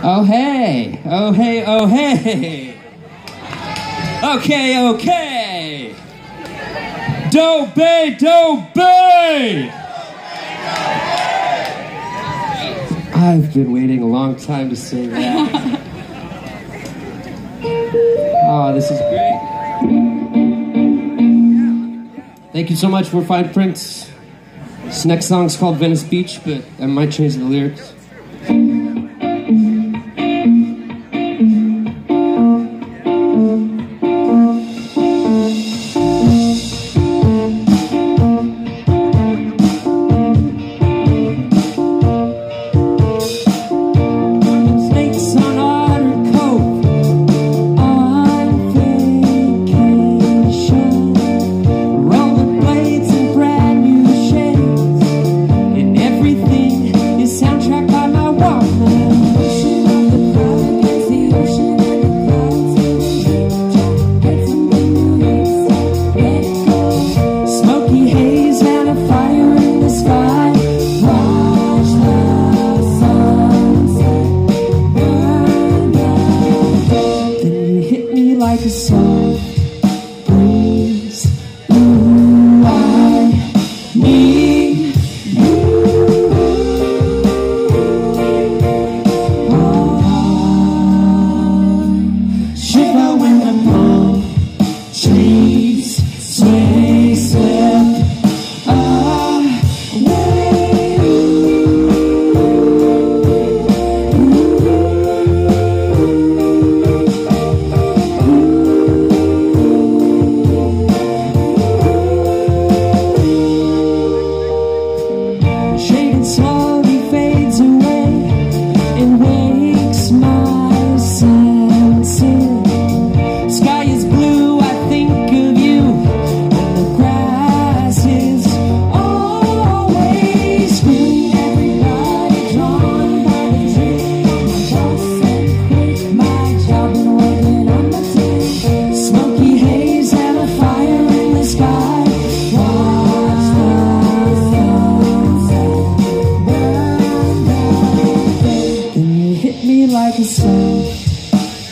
Oh hey, oh hey, oh hey. Okay, okay. Dope, dope. I've been waiting a long time to sing that. oh, this is great. Thank you so much for Fine Prince. This next song's called Venice Beach, but I might change the lyrics.